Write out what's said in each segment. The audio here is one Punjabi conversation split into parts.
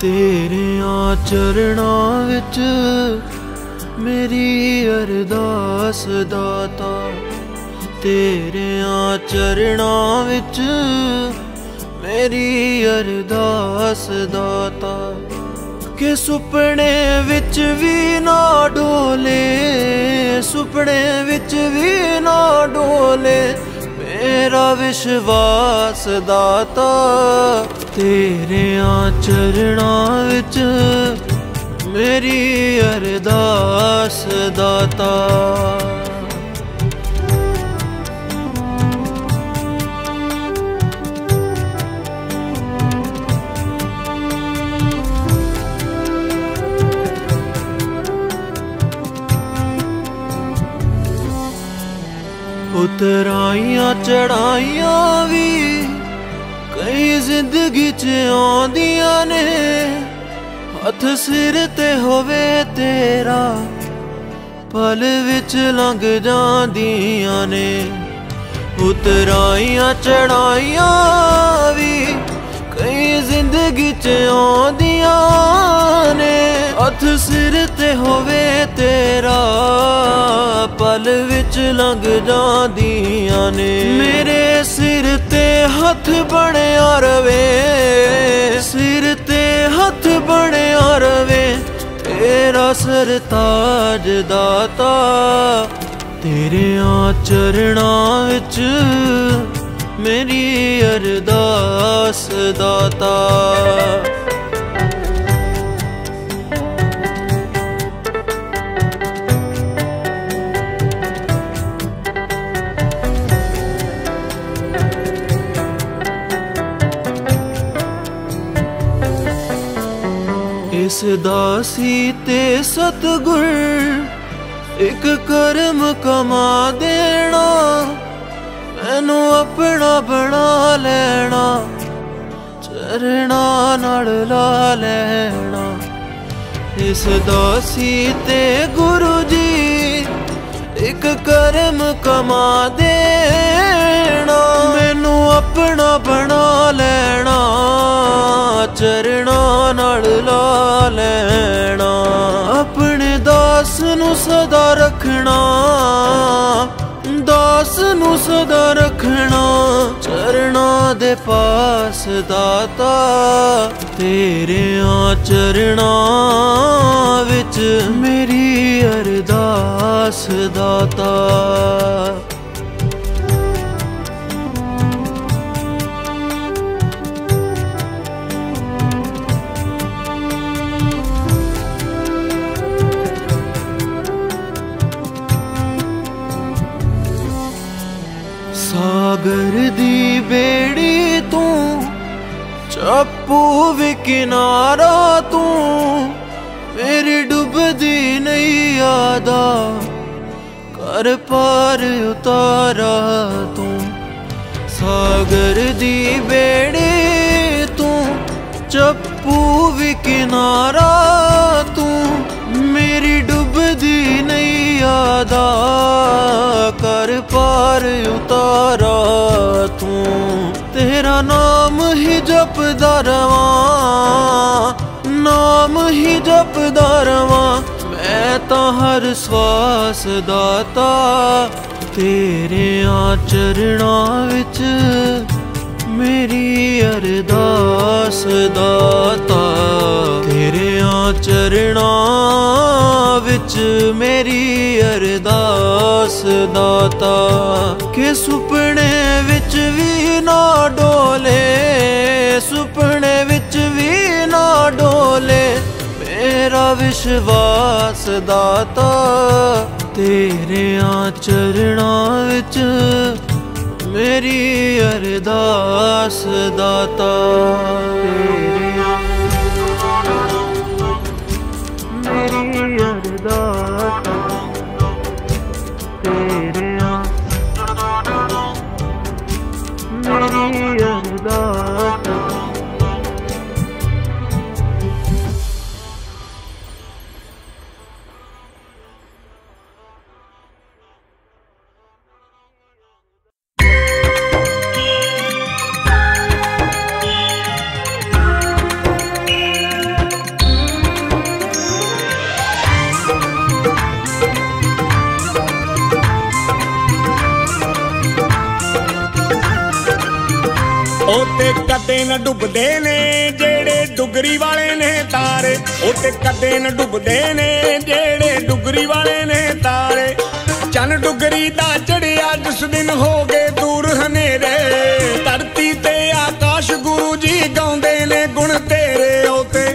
ਤੇਰਿਆਂ ਚਰਣਾ ਵਿੱਚ ਮੇਰੀ ਅਰਦਾਸ ਦਾਤਾ। ਤੇਰਿਆਂ ਚਰਣਾ ਵਿੱਚ ਮੇਰੀ ਅਰਦਾਸ ਦਾਤਾ। ਕਿ ਸੁਪਨੇ ਵਿੱਚ ਵੀ ਨਾ ਡੋਲੇ, ਸੁਪਨੇ ਵਿੱਚ ਵੀ ਨਾ ਡੋਲੇ, ਮੇਰਾ ਵਿਸ਼ਵਾਸ ਦਾਤਾ। ਤੇਰਿਆਂ ਚਰਣਾ ਵਿੱਚ ਮੇਰੀ ਅਰਦਾਸ ਦਾਤਾ। ਉਤਰਾਈਆਂ ਚੜਾਈਆਂ ਵੀ ਕਈ ਜ਼ਿੰਦਗੀ ਚ ਆਉਂਦੀਆਂ ਨੇ। ਹੱਥ ਸਿਰ ਤੇ ਹੋਵੇ ਤੇਰਾ, ਪਲ ਵਿੱਚ ਲੰਘ ਜਾਂਦੀਆਂ ਨੇ। ਉਤਰਾਈਆਂ ਚੜਾਈਆਂ ਵੀ ਕਈ ਜ਼ਿੰਦਗੀ ਚ ਆਉਂਦੀਆਂ ਨੇ। ਹੱਥ ਸਿਰ ਤੇ ਹੋਵੇ ਤੇਰਾ, ਪਲ ਵਿੱਚ ਲੰਘ ਜਾਂਦੀਆਂ ਨੇ। ਮੇਰੇ ਸਿਰ ਤੇ ਹੱਥ ਬਣਿਆ ਰਵੇ ਸਿਰ ਤੇ ਹੱਥ ਬਣਿਆ ਰਵੇ ਤੇਰਾ ਸਰਤਾਜ ਦਾਤਾ, ਤੇਰਿਆਂ ਚਰਣਾ ਵਿੱਚ ਮੇਰੀ ਅਰਦਾਸ ਦਾਤਾ। ਇਸ ਦਾਸੀ ਤੇ ਸਤਗੁਰ ਇੱਕ ਕਰਮ ਕਮਾ ਦੇਣਾ, ਮੈਨੂੰ ਆਪਣਾ ਬਣਾ ਲੈਣਾ ਚਰਣਾ ਨਾਲ ਲਾ ਲੈਣਾ। ਇਸ ਦਾਸੀ ਤੇ ਗੁਰੂ ਜੀ ਇੱਕ ਕਰਮ ਕਮਾ ਦੇਣਾ, ਮੈਨੂੰ ਆਪਣਾ ਬਣਾ ਲੈਣਾ। ਚਰਣਾ ਨਾਲ ਲਾ ਲੈਣਾ। ਆਪਣੇ ਦਾਸ ਨੂੰ ਸਦਾ ਰੱਖਣਾ। ਦਾਸ ਨੂੰ ਸਦਾ ਰੱਖਣਾ। ਚਰਣਾ ਦੇ ਪਾਸ ਦਾਤਾ, ਤੇਰਿਆਂ ਚਰਣਾ ਵਿੱਚ ਮੇਰੀ ਅਰਦਾਸ ਦਾਤਾ। ਚੱਪੂ ਵੀ ਕਿਨਾਰਾ ਤੂੰ ਮੇਰੀ ਡੁੱਬਦੀ ਨਹੀਂ ਆਦਾ ਕਰ ਪਾਰ ਉਤਾਰਾ ਤੂੰ, ਸਾਗਰ ਦੀ ਬੇੜੀ ਤੂੰ, ਚੱਪੂ ਵੀ ਕਿਨਾਰਾ ਤੂੰ, ਮੇਰੀ ਡੁੱਬਦੀ ਨਹੀਂ ਆਦਾ ਕਰ ਪਾਰ ਉਤਾਰਾ ਤੇਰਾ ਨਾਮ ਹੀ ਜਪਦਾ ਰਵਾਂ, ਨਾਮ ਹੀ ਜਪਦਾ ਰਵਾਂ। ਮੈਂ ਤਾਂ ਹਰ ਸਵਾਸ ਦਾਤਾ ਤੇਰਿਆਂ ਚਰਣਾ ਵਿੱਚ ਅਰਦਾਸ ਦਾਤਾ ਤੇਰਿਆਂ ਚਰਣਾ ਵਿੱਚ ਮੇਰੀ ਅਰਦਾਸ ਦਾਤਾ। ਕਿ ਸੁਪਨੇ ਵਿੱਚ ਵੀ ਨਾ ਡੋਲੇ, ਸੁਪਨੇ ਵਿੱਚ ਵੀ ਨਾ ਡੋਲੇ, ਮੇਰਾ ਵਿਸ਼ਵਾਸ ਦਾਤਾ ਤੇਰਿਆਂ ਚਰਣਾ ਵਿੱਚ मेरी अरदास दाता। ਨਾ ਡੁੱਬਦੇ ਨੇ, ਜਿਹੜੇ ਡੁਗਰੀ ਵਾਲੇ ਨੇ ਤਾਰੇ, ਉਹ ਤੇ ਕਦੇ ਨਾ ਡੁੱਬਦੇ ਨੇ, ਜਿਹੜੇ ਡੁਗਰੀ ਵਾਲੇ ਨੇ ਤਾਰੇ। ਚੰਨ ਡੁਗਰੀ ਦਾ ਚੜਿਆ ਜਿਸ ਦਿਨ ਹੋ ਗਏ ਦੂਰ ਹਨੇਰੇ, ਧਰਤੀ ਤੇ ਆਕਾਸ਼ ਗੁਰੂ ਜੀ ਗਾਉਂਦੇ ਨੇ ਗੁਣ ਤੇਰੇ ਉਹ ਤੇ।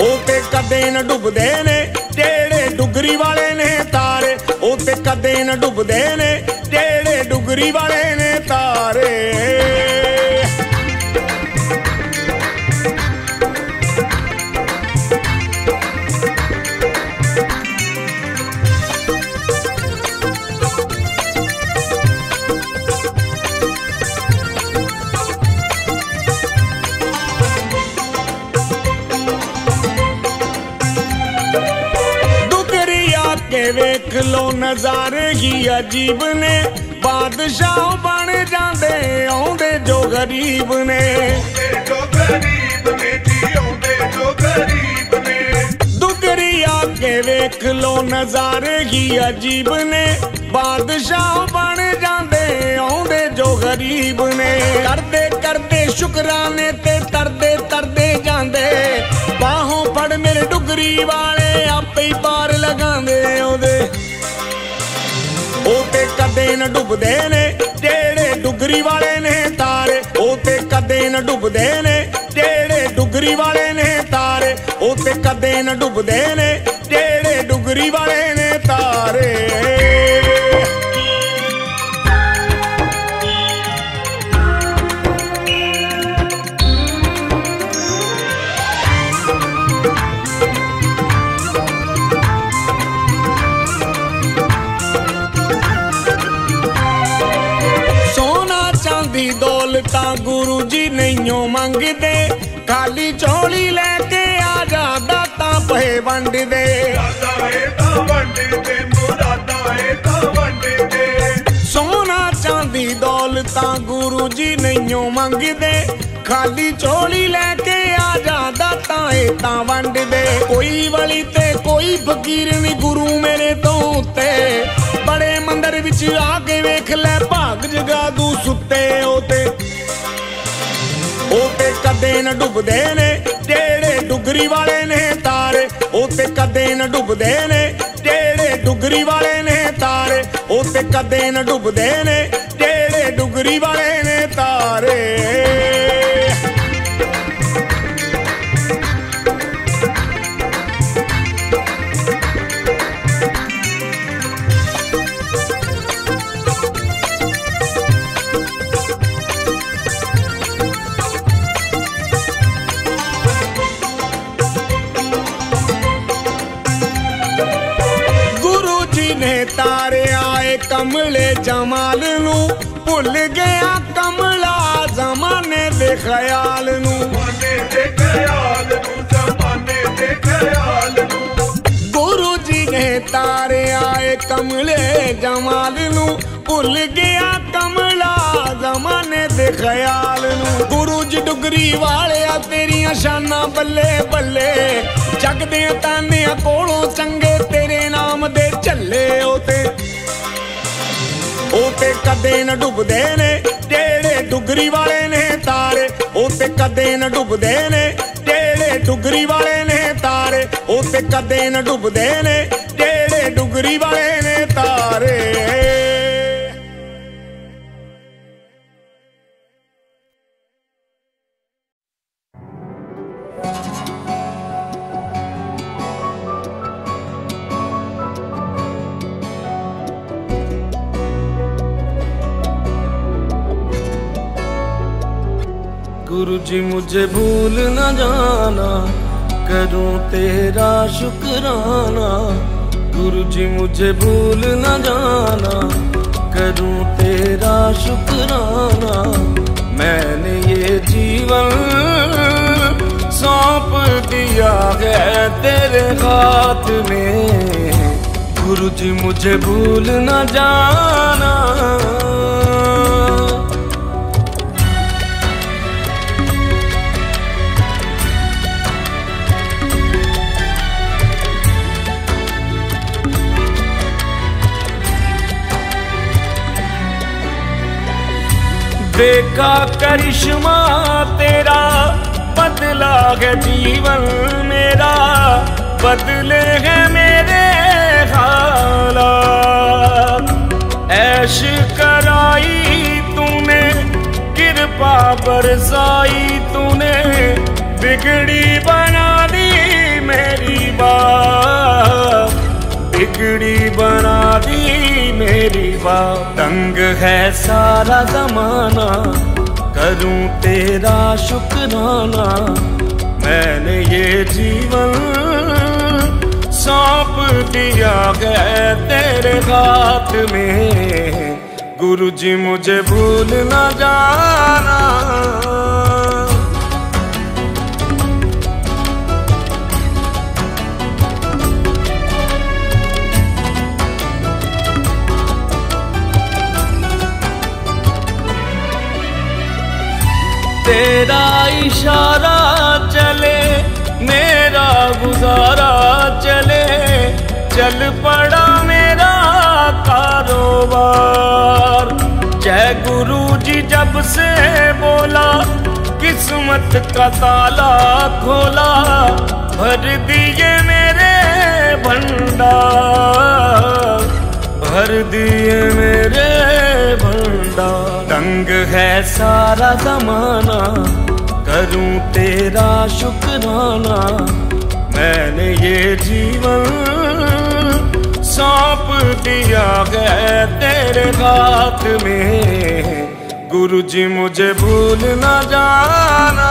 ਉਹ ਤੇ ਕਦੇ ਨਾ ਡੁੱਬਦੇ ਨੇ, ਜਿਹੜੇ ਡੁਗਰੀ ਵਾਲੇ ਨੇ ਤਾਰੇ, ਉਹ ਤੇ ਕਦੇ ਨਾ ਡੁੱਬਦੇ ਨੇ, ਜਿਹੜੇ ਡੁਗਰੀ ਵਾਲੇ ਨੇ ਤਾਰੇ। ਲੋ ਨਜ਼ਾਰੇ ਅਜੀਬ ਨੇ। ਬਾਦਸ਼ਾਹ ਬਣ ਜਾਂਦੇ, ਆਉਂਦੇ ਜੋ ਗਰੀਬ ਨੇ। ਜੋ ਗਰੀਬ ਨੇ ਜੀ ਆਉਂਦੇ ਜੋ ਗਰੀਬ ਨੇ ਦੁਗਰੀ ਆ ਕੇ ਵੇਖ ਲੋ ਨਜ਼ਾਰੇ ਅਜੀਬ ਨੇ। ਬਾਦਸ਼ਾਹ ਬਣ ਜਾਂਦੇ, ਆਉਂਦੇ ਜੋ ਗਰੀਬ ਨੇ। ਕਰਦੇ ਕਰਦੇ ਸ਼ੁਕਰਾਨੇ ਤੇ ਤਰਦੇ ਤਰਦੇ ਜਾਂਦੇ। ਬਾਹੋਂ ਫੜ ਮੇਰੇ ਡੁਗਰੀ ਵਾਲੇ, ਆਪੇ ਹੀ ਪਾਰ ਲਗਾਉਂਦੇ। ਕਦੇ ਨਾ ਡੁੱਬਦੇ ਨੇ, ਜਿਹੜੇ ਡੁਗਰੀ ਵਾਲੇ ਨੇ ਤਾਰੇ, ਉਹ ਤੇ ਕਦੇ ਨਾ ਡੁੱਬਦੇ ਨੇ, ਜਿਹੜੇ ਡੁਗਰੀ ਵਾਲੇ ਨੇ ਤਾਰੇ, ਉਹ ਤੇ ਕਦੇ ਨਾ ਡੁੱਬਦੇ ਨੇ, ਜਿਹੜੇ ਡੁਗਰੀ ਵਾਲੇ ਨੇ ਤਾਰੇ। ਮੰਗਦੇ ਖਾਲੀ ਝੋਲੀ ਲੈ ਕੇ ਆ ਜਾ ਦਾਤਾਂ ਪਏ ਵੰਡਦੇ। ਏ ਤਾਂ ਵੰਡੇ ਤੇ ਮੁਰਾਦਾ ਏ ਤਾਂ ਵੰਡੇ ਤੇ ਸੋਨਾ ਚਾਂਦੀ ਦੌਲਤਾਂ ਗੁਰੂ ਜੀ ਨਹੀਂਓ ਮੰਗਦੇ। ਖਾਲੀ ਝੋਲੀ ਲੈ ਕੇ ਆ ਜਾ ਦਾਤਾਂ ਇਹ ਤਾਂ ਵੰਡਦੇ। ਕੋਈ ਵਲੀ ਤੇ ਕੋਈ ਫਕੀਰ ਨਹੀਂ ਗੁਰੂ ਮੇਰੇ ਤੋਂ ਉੱਤੇ। ਬੜੇ ਮੰਦਰ ਵਿੱਚ ਆ ਕੇ ਵੇਖ ਲੈ ਭਾਗ ਜਗਾ ਦੂ ਸੁੱਤੇ ਤੇ ਉਹ ਤੇ ਕਦੇ ਨਾ ਡੁੱਬਦੇ ਨੇ, ਜਿਹੜੇ ਡੁਗਰੀ ਵਾਲੇ ਨੇ ਤਾਰੇ, ਉਹ ਤੇ ਕਦੇ ਨਾ ਡੁੱਬਦੇ ਨੇ, ਜਿਹੜੇ ਡੁਗਰੀ ਵਾਲੇ ਨੇ ਤਾਰੇ, ਉਹ ਤੇ ਕਦੇ ਨਾ ਡੁੱਬਦੇ ਨੇ, ਜਿਹੜੇ ਡੁਗਰੀ ਵਾਲੇ ਨੇ ਤਾਰੇ। ਖਿਆਲ ਨੂੰ। ਮਾਨੇ ਦੇ ਖਿਆਲ ਨੂੰ ਜ਼ਮਾਨੇ ਦੇ ਖਿਆਲ ਨੂੰ। ਗੁਰੂ ਜੀ ਨੇ ਤਾਰਿਆ ਏ ਕਮਲੇ ਜਮਾਲ ਨੂੰ। ਭੁੱਲ ਗਿਆ ਕਮਲਾ ਜ਼ਮਾਨੇ ਦੇ ਖਿਆਲ ਨੂੰ। ਗੁਰੂ ਜੀ ਡੁਗਰੀ ਵਾਲਿਆ ਤੇਰੀਆਂ ਸ਼ਾਨਾਂ ਬੱਲੇ ਬੱਲੇ। ਜਗ ਦੇ ਤਾਨਿਆਂ ਕੋਲੋਂ ਚੰਗੇ ਤੇਰੇ ਨਾਮ ਦੇ ਝੱਲੇ ਉਹ ਤੇ ਉਹ ਤੇ ਕਦੇ ਨਾ ਡੁੱਬਦੇ ਨੇ ਜਿਹੜੇ ਡੁਗਰੀ ਵਾਲੇ ਨੇ। ਤਾਰੇ ਕਦੇ ਨਾ ਡੁੱਬਦੇ ਨੇ ਜਿਹੜੇ ਡੁਗਰੀ ਵਾਲੇ ਨੇ ਤਾਰੇ। ਉਹ ਤੇ ਕਦੇ ਨਾ ਡੁੱਬਦੇ ਨੇ ਜਿਹੜੇ ਡੁਗਰੀ ਵਾਲੇ ਨੇ ਤਾਰੇ। जी मुझे भूल न जाना करूं तेरा शुक्राना गुरु जी मुझे भूल न जाना करूं तेरा शुक्राना मैंने ये जीवन सौंप दिया है तेरे हाथ में गुरु जी मुझे भूल न जाना देखा करिश्मा तेरा, बदला है जीवन मेरा, बदले हैं मेरे हालात। ऐश कराई तूने, कृपा बरसाई तूने, बिगड़ी बना दी मेरी बात। बिगड़ी बना दी मेरी बात। तंग है सारा जमाना, करूँ तेरा शुक्राना। मैंने ये जीवन सौंप दिया है तेरे हाथ में। गुरु जी मुझे भूल न जाना। इशारा चले, मेरा गुजारा चले। चल पड़ा मेरा कारोबार। जय गुरु जी जब से बोला, किस्मत का ताला खोला, भर दिए मेरे भंडार। भर दिए मेरे भंडार। तंग है सारा जमाना करूँ तेरा शुक्राना, मैंने ये जीवन सौंप दिया गया तेरे हाथ में। गुरु जी मुझे भूल न जाना।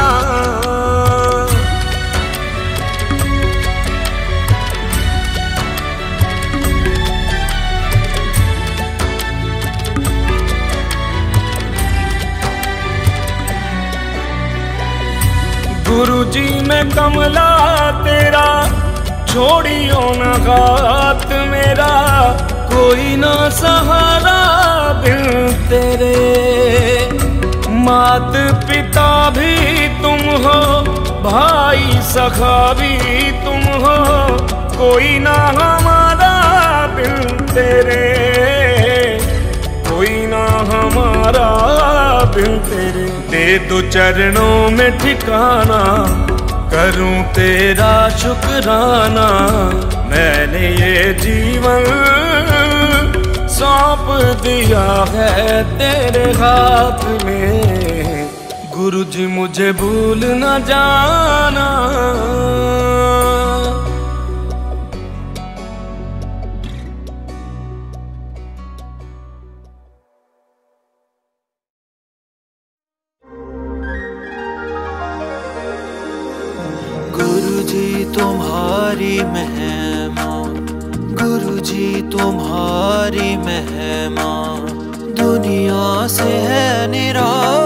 गुरु जी मैं कमला तेरा, छोड़ियो न हाथ मेरा, कोई ना सहारा बिन तेरे। मात पिता भी तुम हो, भाई सखा भी तुम हो, कोई ना हमारा बिन तेरे। कोई ना हमारा बिन तेरे दे दो चरणों में ठिकाना, करूँ तेरा शुक्राना। मैंने ये जीवन सौंप दिया है तेरे हाथ में। गुरु जी मुझे भूल न जाना। तुम्हारी महिमा गुरु जी तुम्हारी महिमा दुनिया से है निराली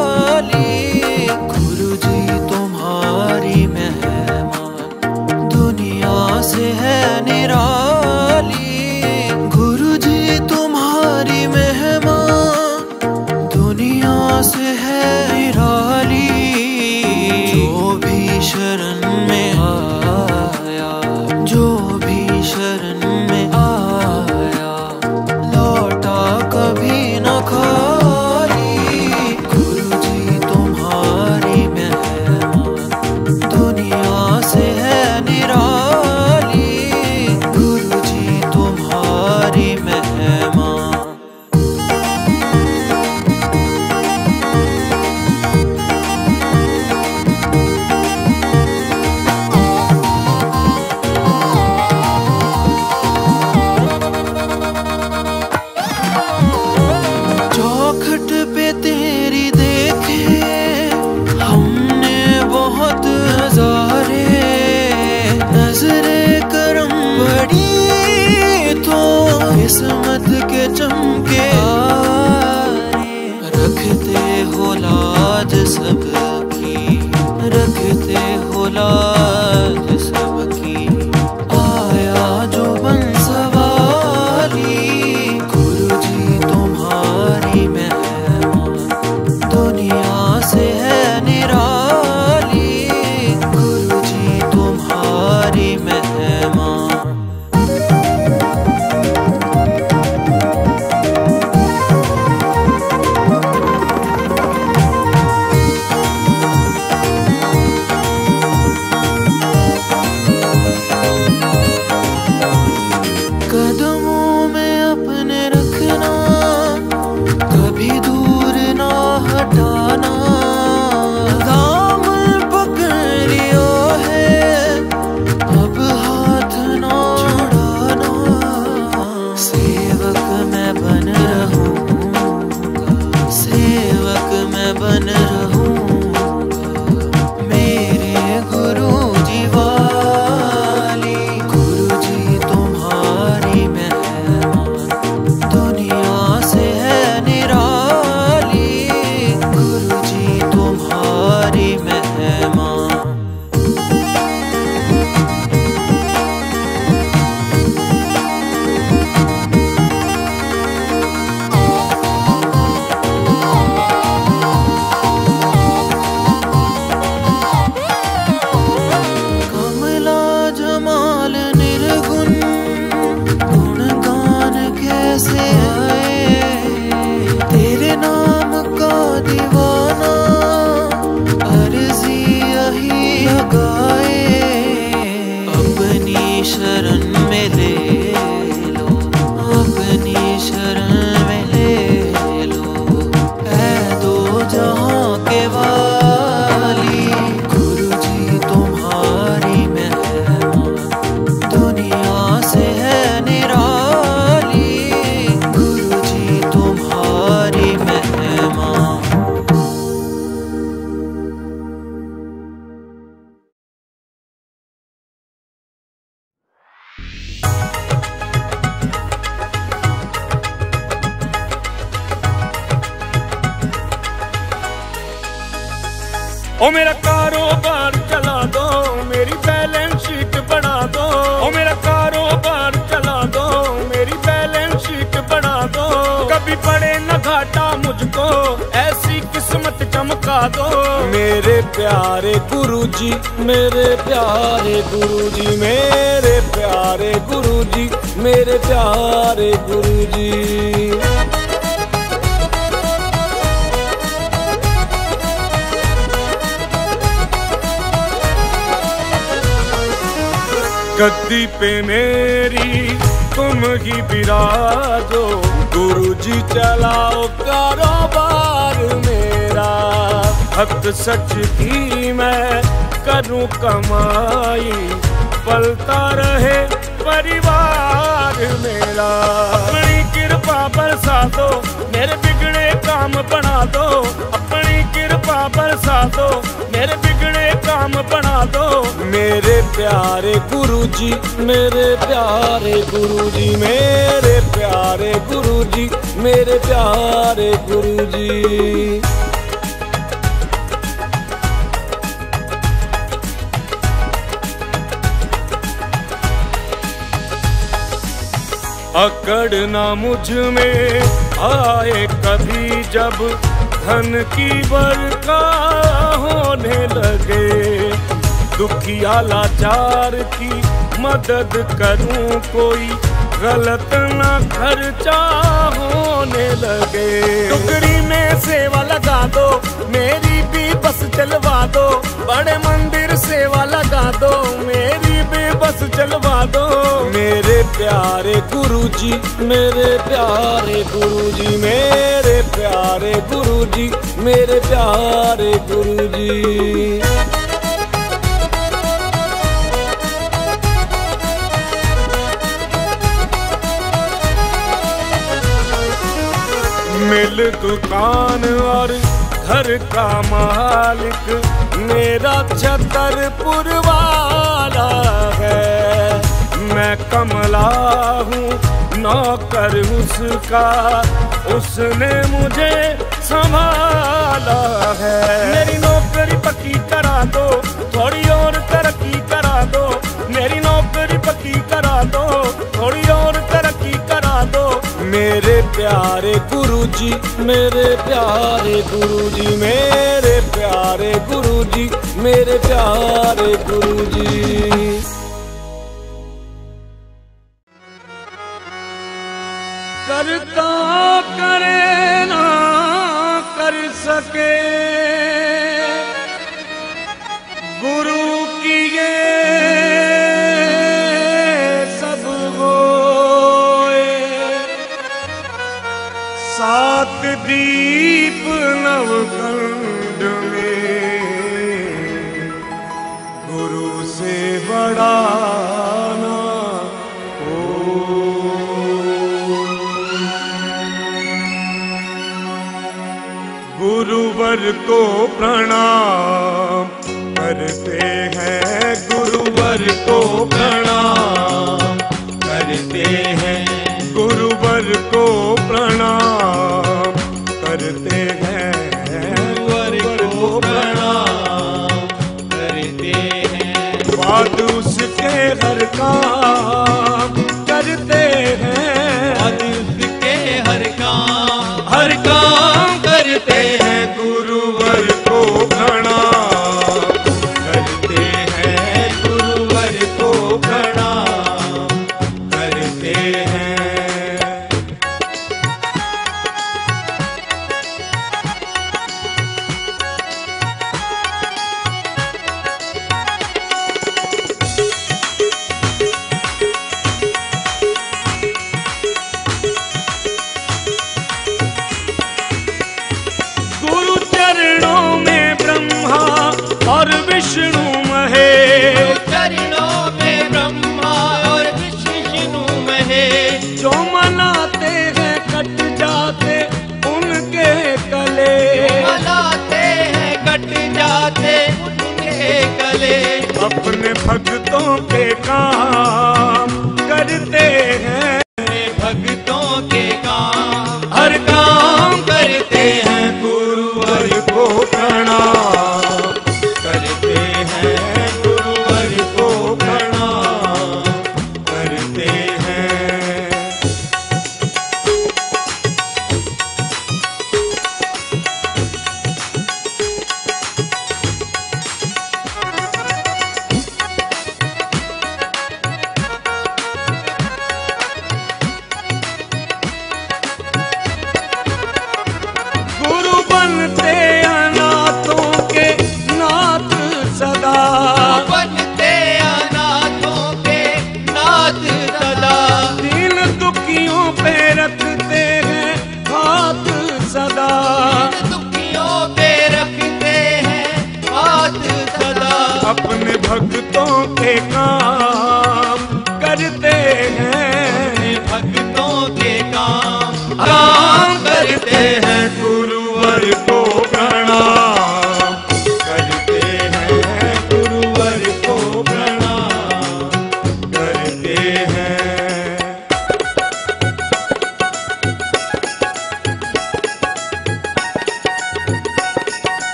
ਜੀ ਚਲਾਓ ਕਾਰੋਬਾਰ ਮੇਰਾ। ਹੱਕ ਸੱਚ ਦੀ ਮੈਂ ਕਰੂੰ ਕਮਾਈ? ਪਲਤਾ ਰਹੇ ਪਰਿਵਾਰ ਮੇਰਾ। ਆਪਣੀ ਕਿਰਪਾ ਬਰਸਾ ਦੋ, ਮੇਰੇ ਬਿਗੜੇ ਕੰਮ ਬਣਾ ਦੋ। ਆਪਣੀ ਕਿਰਪਾ ਬਰਸਾ ਦੋ, ਮੇਰੇ ਬਿਗੜੇ काम बना दो। मेरे प्यारे गुरुजी, मेरे प्यारे गुरुजी, मेरे प्यारे गुरुजी, मेरे प्यारे गुरुजी। अकड़ ना मुझमें आए कभी जब धन की बरका होने लगे। दुखिया लाचार की मदद करूँ कोई? गलत ना खर्चा होने लगे। टुकड़ी में सेवा लगा दो, मेरी भी बस चलवा दो। बड़े मंदिर सेवा लगा दो, मेरी भी बस चलवा दो। मेरे प्यारे गुरुजी, मेरे प्यारे गुरुजी, मेरे प्यारे गुरुजी, मेरे प्यारे गुरु गुरुजी। मिल दुकान और घर का मालिक मेरा छतरपुर वाला है मैं कमला हूँ नौकर उसका उसने मुझे संभाला है मेरी नौकरी पक्की करा दो थोड़ी और तरक्की करा दो मेरी नौकरी पक्की करा दो थोड़ी ਪਿਆਰੇ ਗੁਰੂ ਜੀ ਮੇਰੇ ਪਿਆਰੇ ਗੁਰੂ ਜੀ ਮੇਰੇ ਪਿਆਰੇ ਗੁਰੂ ਜੀ ਮੇਰੇ ਪਿਆਰੇ ਗੁਰੂ ਜੀ ਕਰਤਾ ਕਰੇ ਨਾ ਕਰ ਸਕੇ। को प्रणाम करते हैं गुरुवर को प्रणाम करते हैं गुरुवर को प्रणाम करते हैं गुरुवर को प्रणाम करते हैं। बाद उसके हर काम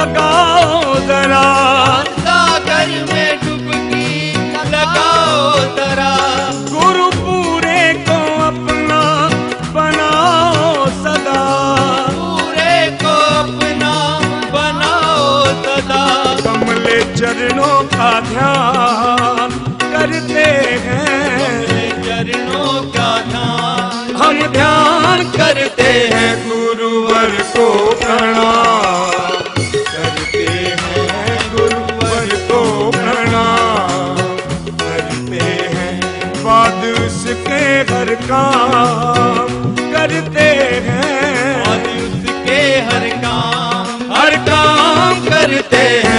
लगाओ जरा। सागर में डुबकी लगाओ जरा। गुरु पूरे को अपना बनाओ सदा। पूरे को अपना बनाओ सदा। कमले चरणों का ध्यान करते हैं। चरणों का ध्यान। हम ध्यान करते हैं गुरुवर को। ter.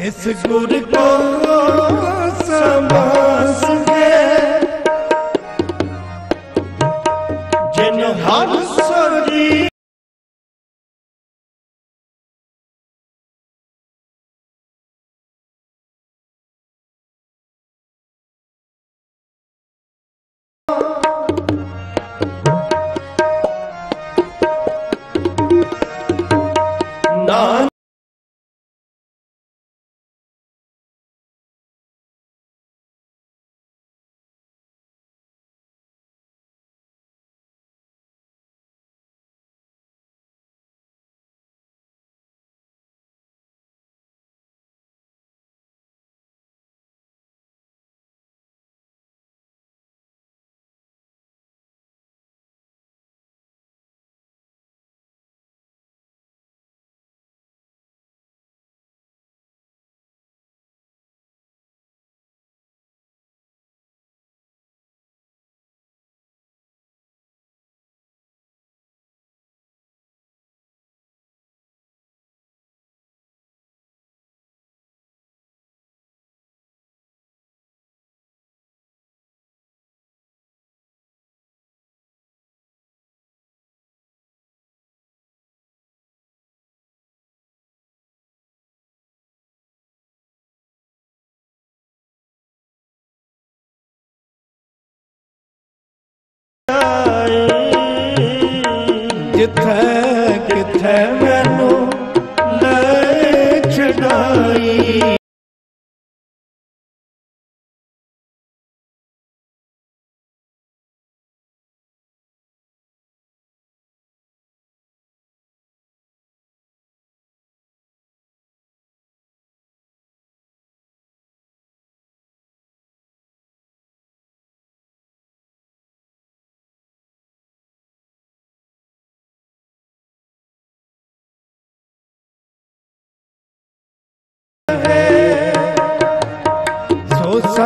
ਇਸ ਗੁਰ ਕੋ ਸਮਾਸ ਦੇ ਜਿਨ ਹਰ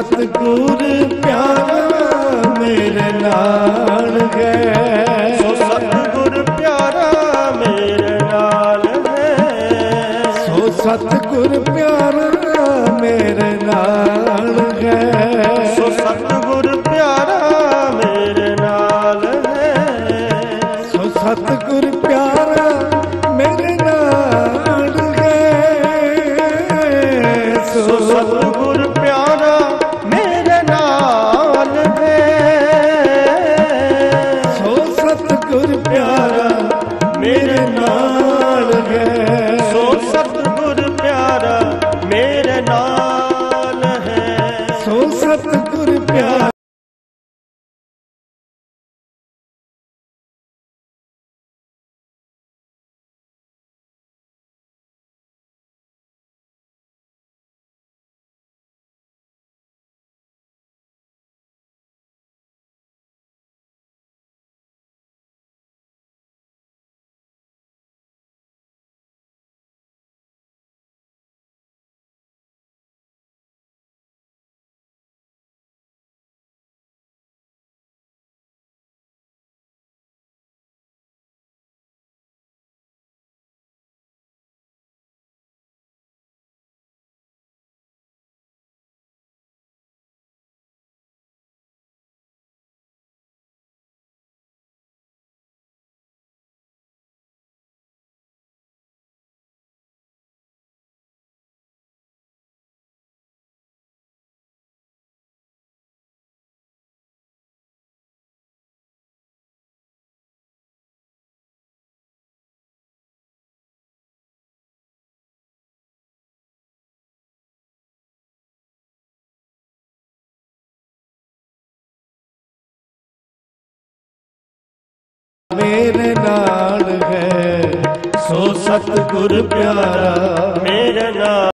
ਸਤਿਗੁਰ ਸਤਿਗੁਰ ਪਿਆਰਾ। ਮੇਰਾ ਨਾਮ